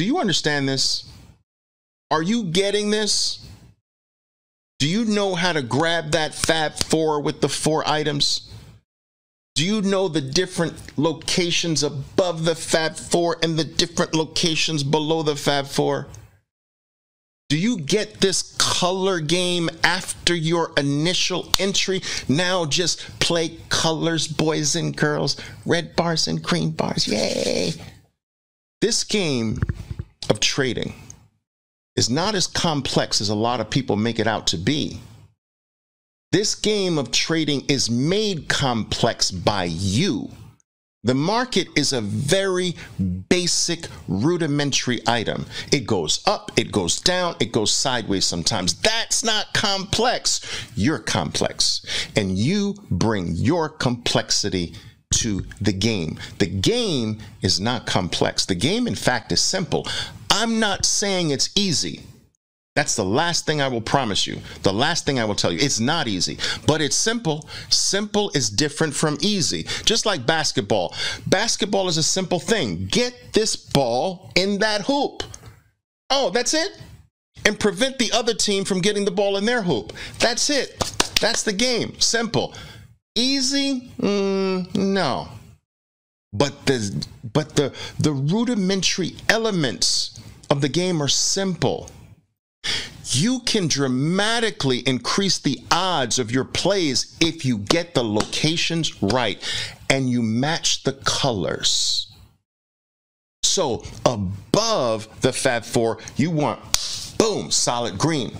do you understand this? Are you getting this? Do you know how to grab that Fab Four with the four items? Do you know the different locations above the Fab Four and the different locations below the Fab Four? Do you get this color game after your initial entry? Now just play colors, boys and girls, red bars and green bars. Yay! This game of trading is not as complex as a lot of people make it out to be. This game of trading is made complex by you. The market is a very basic, rudimentary item. It goes up, it goes down, it goes sideways sometimes. That's not complex. You're complex. And you bring your complexity to the game. The game is not complex. The game, in fact, is simple. I'm not saying it's easy. That's the last thing I will promise you. The last thing I will tell you. It's not easy, but it's simple. Simple is different from easy. Just like basketball. Basketball is a simple thing. Get this ball in that hoop. Oh, that's it? And prevent the other team from getting the ball in their hoop. That's it. That's the game. Simple. Easy? Mm, no. But the but the the rudimentary elements of the game are simple you can dramatically increase the odds of your plays if you get the locations right and you match the colors. So above the Fab 4, you want boom, solid green.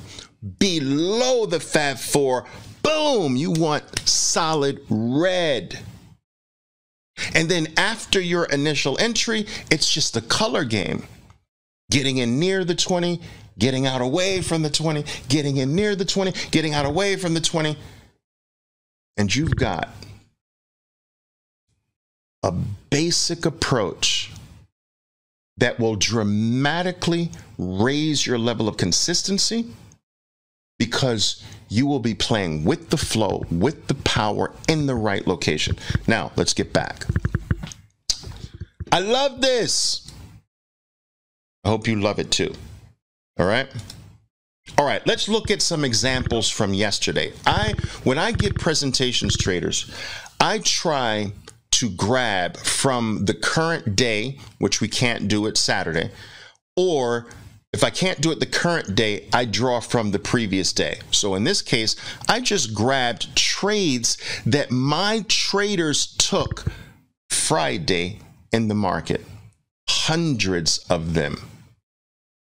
Below the Fab 4, boom, you want solid red. And then after your initial entry, it's just a color game. Getting in near the 20, getting out away from the 20, getting in near the 20, getting out away from the 20. And you've got a basic approach that will dramatically raise your level of consistency because you will be playing with the flow, with the power in the right location. Now, let's get back. I love this. I hope you love it too. All right. All right, let's look at some examples from yesterday. I when I give presentations traders, I try to grab from the current day, which we can't do it Saturday, or if I can't do it the current day, I draw from the previous day. So in this case, I just grabbed trades that my traders took Friday in the market. Hundreds of them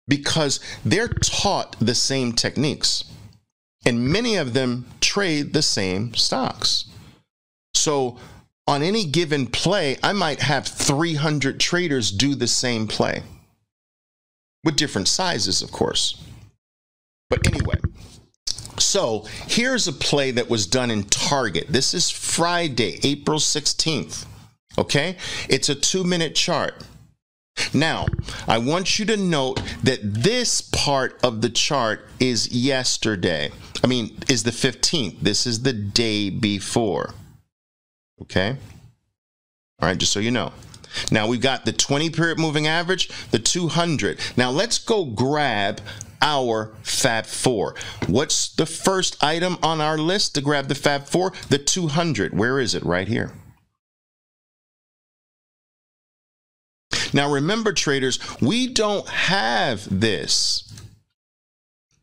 because they're taught the same techniques. And many of them trade the same stocks. So on any given play, I might have 300 traders do the same play with different sizes, of course. But anyway, so here's a play that was done in Target. This is Friday, April 16th. Okay? It's a two minute chart. Now, I want you to note that this part of the chart is yesterday. I mean, is the 15th. This is the day before. Okay? All right, just so you know. Now we've got the 20 period moving average, the 200. Now let's go grab our Fab 4. What's the first item on our list to grab the Fab 4? The 200. Where is it? Right here. Now, remember, traders, we don't have this.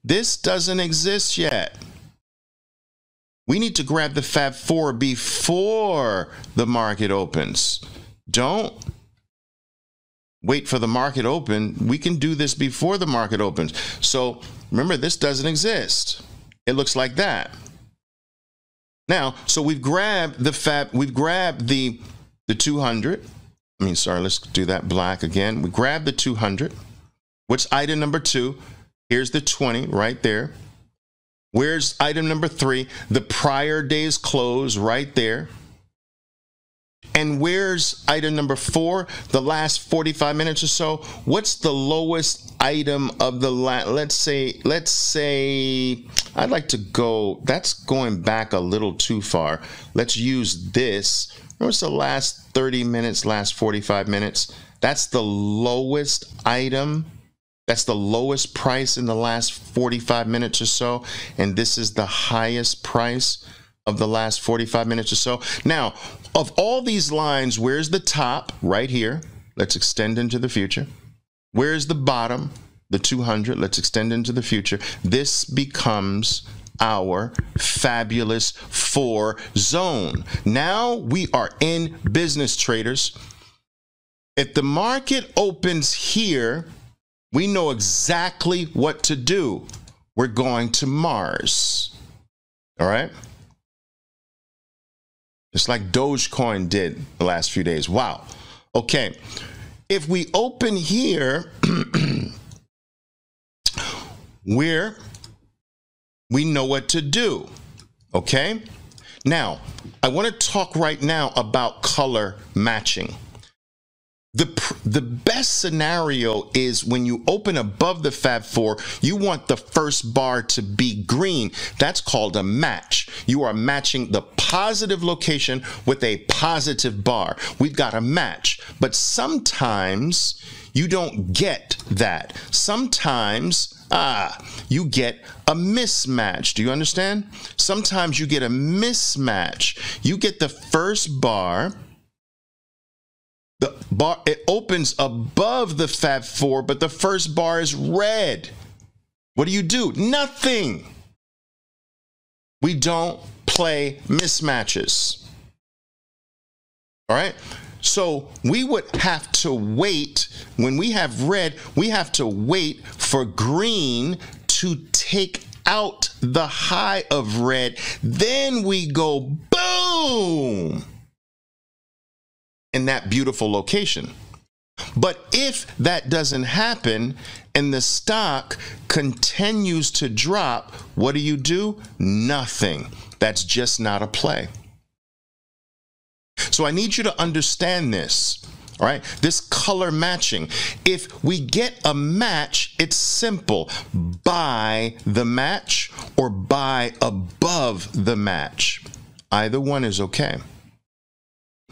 This doesn't exist yet. We need to grab the Fab 4 before the market opens. Don't wait for the market open. We can do this before the market opens. So remember, this doesn't exist. It looks like that. Now, so we've grabbed the Fab, we've grabbed the the 200 I mean, sorry, let's do that black again. We grab the 200. What's item number two? Here's the 20 right there. Where's item number three? The prior day's close right there. And where's item number four? The last 45 minutes or so. What's the lowest item of the last? Let's say, let's say, I'd like to go, that's going back a little too far. Let's use this What's the last 30 minutes, last 45 minutes? That's the lowest item. That's the lowest price in the last 45 minutes or so. And this is the highest price of the last 45 minutes or so. Now, of all these lines, where's the top? Right here. Let's extend into the future. Where's the bottom? The 200. Let's extend into the future. This becomes our fabulous four zone. Now we are in business traders. If the market opens here, we know exactly what to do. We're going to Mars. All right? It's like Dogecoin did the last few days. Wow. Okay. If we open here, we're, we know what to do. Okay? Now, I want to talk right now about color matching. The, the best scenario is when you open above the Fab 4, you want the first bar to be green. That's called a match. You are matching the positive location with a positive bar. We've got a match. But sometimes you don't get that. Sometimes Ah, you get a mismatch. Do you understand? Sometimes you get a mismatch. You get the first bar. The bar it opens above the Fab 4, but the first bar is red. What do you do? Nothing. We don't play mismatches. All right? So we would have to wait when we have red, we have to wait for green to take out the high of red. Then we go boom in that beautiful location. But if that doesn't happen and the stock continues to drop, what do you do? Nothing. That's just not a play. So I need you to understand this. All right, this color matching. If we get a match, it's simple. Buy the match or buy above the match. Either one is okay.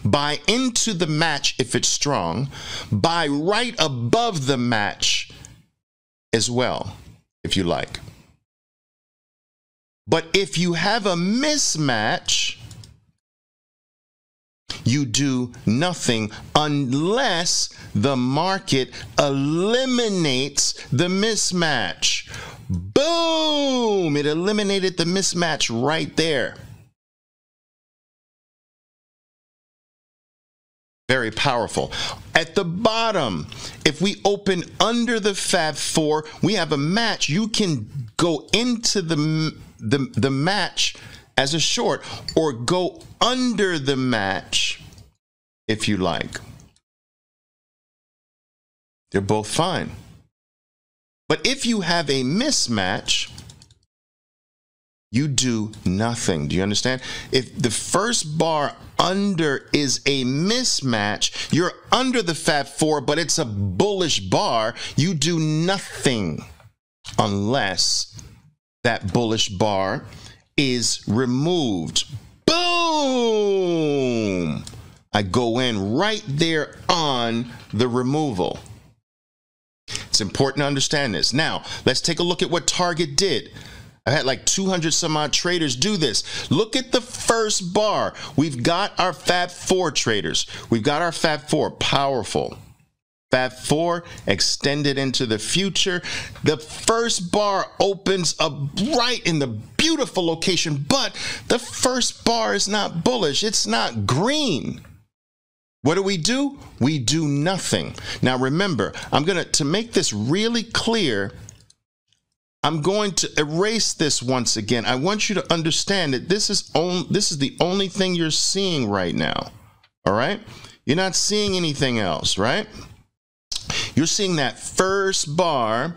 Buy into the match if it's strong. Buy right above the match as well, if you like. But if you have a mismatch, you do nothing unless the market eliminates the mismatch. Boom! It eliminated the mismatch right there. Very powerful. At the bottom, if we open under the Fab 4, we have a match. You can go into the, the, the match as a short or go under the match if you like. They're both fine. But if you have a mismatch, you do nothing. Do you understand? If the first bar under is a mismatch, you're under the Fab 4, but it's a bullish bar, you do nothing unless that bullish bar is removed. Boom! I go in right there on the removal. It's important to understand this. Now, let's take a look at what Target did. I had like 200 some odd traders do this. Look at the first bar. We've got our Fab 4 traders. We've got our Fab 4, powerful. Fab 4 extended into the future. The first bar opens up right in the beautiful location, but the first bar is not bullish. It's not green. What do we do? We do nothing. Now remember, I'm going to to make this really clear, I'm going to erase this once again. I want you to understand that this is on this is the only thing you're seeing right now. All right? You're not seeing anything else, right? You're seeing that first bar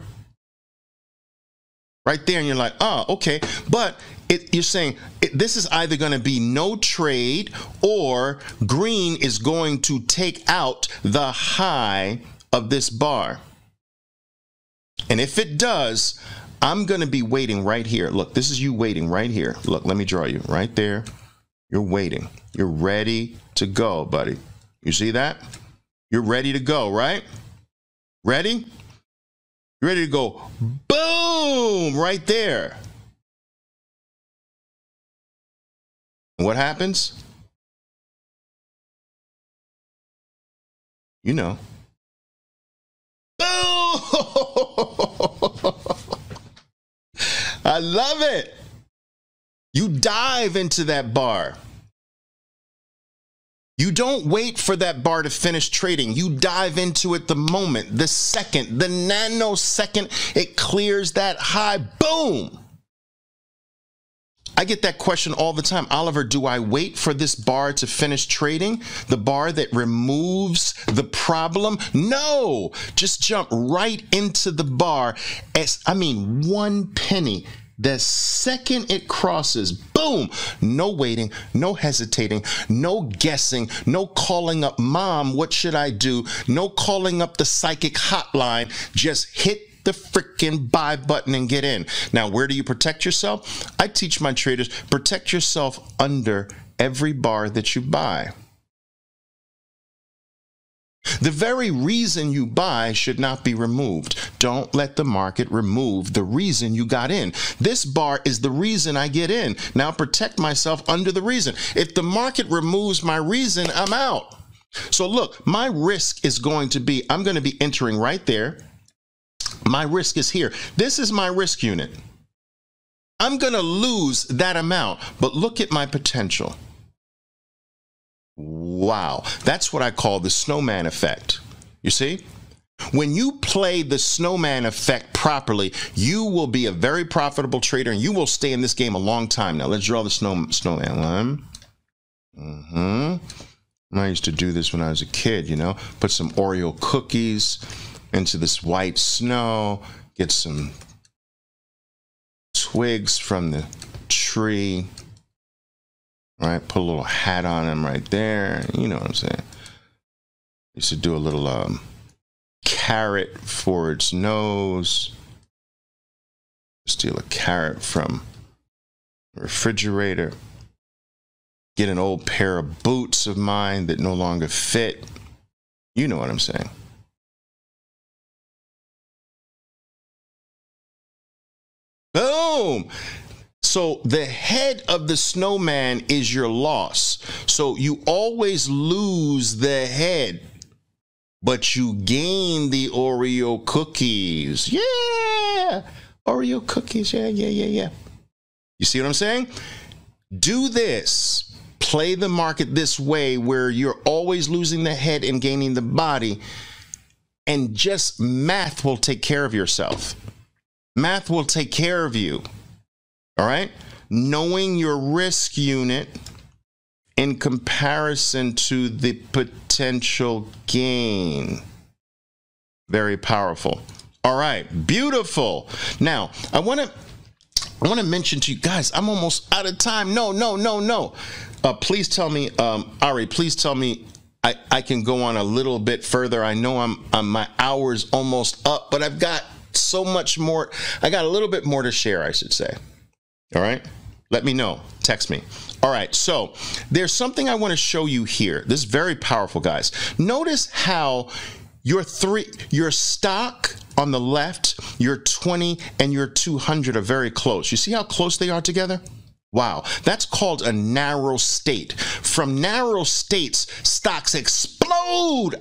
right there, and you're like, oh, okay. But it, you're saying it, this is either going to be no trade or green is going to take out the high of this bar. And if it does, I'm going to be waiting right here. Look, this is you waiting right here. Look, let me draw you right there. You're waiting. You're ready to go, buddy. You see that? You're ready to go, right? Ready? You're ready to go. Boom! Right there. what happens? You know. Boom! I love it. You dive into that bar. You don't wait for that bar to finish trading. You dive into it the moment, the second, the nanosecond it clears that high. Boom! I get that question all the time. Oliver, do I wait for this bar to finish trading? The bar that removes the problem? No, just jump right into the bar. As I mean, one penny. The second it crosses, boom, no waiting, no hesitating, no guessing, no calling up mom, what should I do? No calling up the psychic hotline, just hit the freaking buy button and get in. Now, where do you protect yourself? I teach my traders protect yourself under every bar that you buy. The very reason you buy should not be removed. Don't let the market remove the reason you got in. This bar is the reason I get in. Now protect myself under the reason. If the market removes my reason, I'm out. So look, my risk is going to be I'm going to be entering right there my risk is here. This is my risk unit. I'm going to lose that amount, but look at my potential. Wow. That's what I call the snowman effect. You see? When you play the snowman effect properly, you will be a very profitable trader and you will stay in this game a long time. Now, let's draw the snow, snowman line. Mm-hmm. I used to do this when I was a kid, you know, put some Oreo cookies, into this white snow, get some twigs from the tree, right? Put a little hat on him right there. You know what I'm saying? Used to do a little um, carrot for its nose. Steal a carrot from refrigerator. Get an old pair of boots of mine that no longer fit. You know what I'm saying. Boom. So the head of the snowman is your loss. So you always lose the head, but you gain the Oreo cookies. Yeah. Oreo cookies. Yeah, yeah, yeah, yeah. You see what I'm saying? Do this. Play the market this way where you're always losing the head and gaining the body, and just math will take care of yourself. Math will take care of you. All right? Knowing your risk unit in comparison to the potential gain. Very powerful. All right, beautiful. Now, I want to I want to mention to you guys, I'm almost out of time. No, no, no, no. Uh, please tell me, um, Ari, please tell me I, I can go on a little bit further. I know I'm, I'm my hour's almost up, but I've got so much more. I got a little bit more to share, I should say. All right. Let me know. Text me. All right. So there's something I want to show you here. This is very powerful, guys. Notice how your three, your stock on the left, your 20 and your 200 are very close. You see how close they are together? Wow, that's called a narrow state. From narrow states, stocks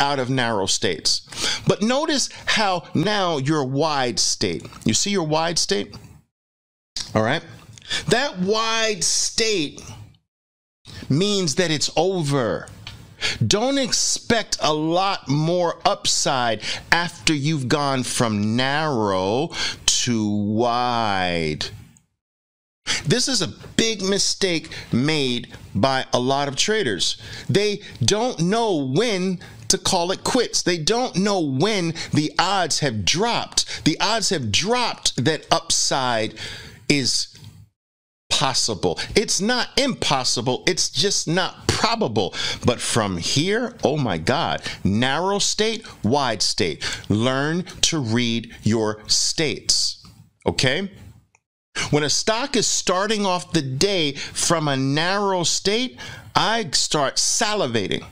out of narrow states. But notice how now you're wide state. You see your wide state? All right. That wide state means that it's over. Don't expect a lot more upside after you've gone from narrow to wide. This is a big mistake made by a lot of traders. They don't know when to call it quits. They don't know when the odds have dropped. The odds have dropped that upside is possible. It's not impossible, it's just not probable. But from here, oh my God, narrow state, wide state. Learn to read your states. Okay? When a stock is starting off the day from a narrow state, I start salivating.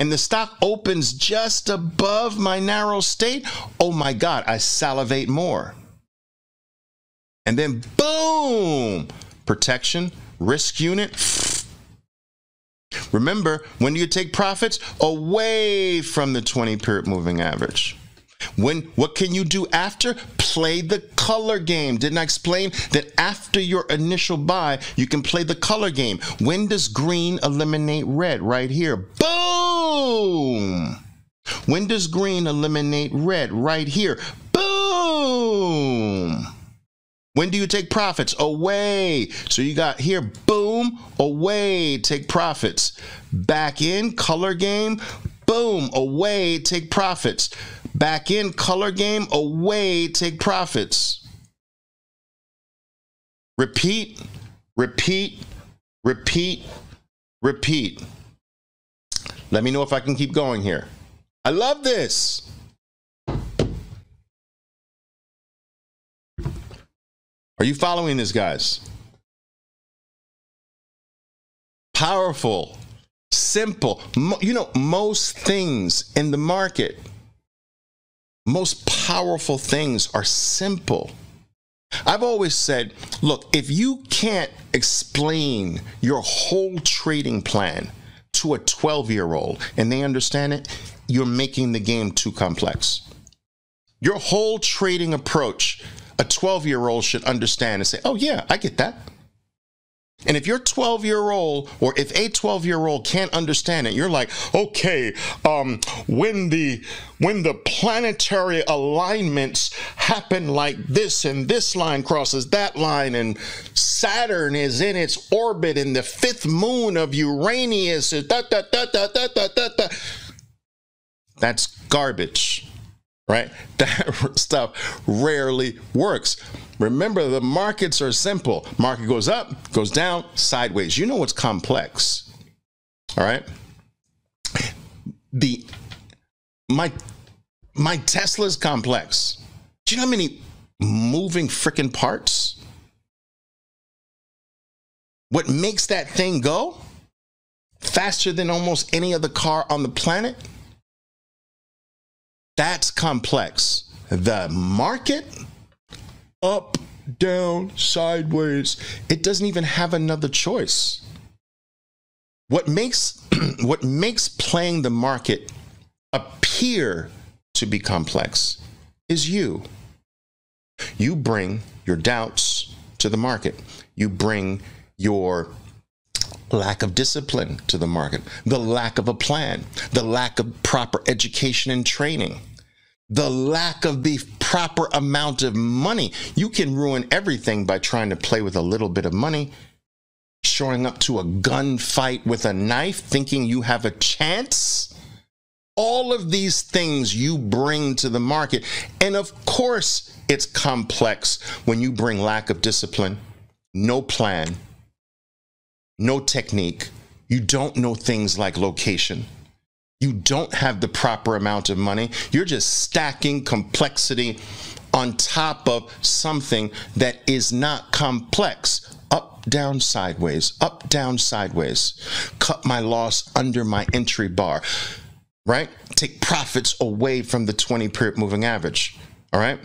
and the stock opens just above my narrow state, oh my God, I salivate more. And then boom, protection, risk unit. Remember, when do you take profits? Away from the 20 period moving average. When what can you do after? Play the color game. Didn't I explain that after your initial buy, you can play the color game? When does green eliminate red? Right here. Boom. When does green eliminate red? Right here. Boom. When do you take profits? Away. So you got here, boom, away, take profits. Back in, color game, boom, away, take profits. Back in, color game, away, take profits. Repeat, repeat, repeat, repeat. Let me know if I can keep going here. I love this. Are you following this, guys? Powerful, simple. You know, most things in the market, most powerful things are simple. I've always said, look, if you can't explain your whole trading plan to a 12 year old and they understand it, you're making the game too complex. Your whole trading approach a 12 year old should understand and say, oh, yeah, I get that. And if you're 12 year old, or if a 12 year old can't understand it, you're like, okay, um, when the when the planetary alignments happen like this, and this line crosses that line, and Saturn is in its orbit, and the fifth moon of Uranus is da da da da da da da da. That's garbage right? That stuff rarely works. Remember, the markets are simple. Market goes up, goes down, sideways. You know what's complex. All right. The my my Tesla's complex. Do you know how many moving freaking parts? What makes that thing go faster than almost any other car on the planet? That's complex. The market, up, down, sideways, it doesn't even have another choice. What makes what makes playing the market appear to be complex is you. You bring your doubts to the market. You bring your lack of discipline to the market, the lack of a plan, the lack of proper education and training, the lack of the proper amount of money. You can ruin everything by trying to play with a little bit of money, showing up to a gunfight with a knife, thinking you have a chance. All of these things you bring to the market. And of course, it's complex when you bring lack of discipline, no plan, no technique. You don't know things like location. You don't have the proper amount of money. You're just stacking complexity on top of something that is not complex. Up, down, sideways, up, down, sideways. Cut my loss under my entry bar, right? Take profits away from the 20 period moving average, all right?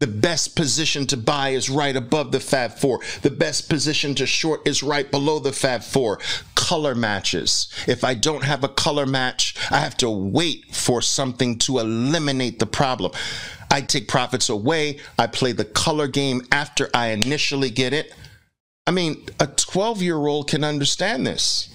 The best position to buy is right above the Fab 4. The best position to short is right below the Fab 4. Color matches. If I don't have a color match, I have to wait for something to eliminate the problem. I take profits away. I play the color game after I initially get it. I mean, a 12 year old can understand this.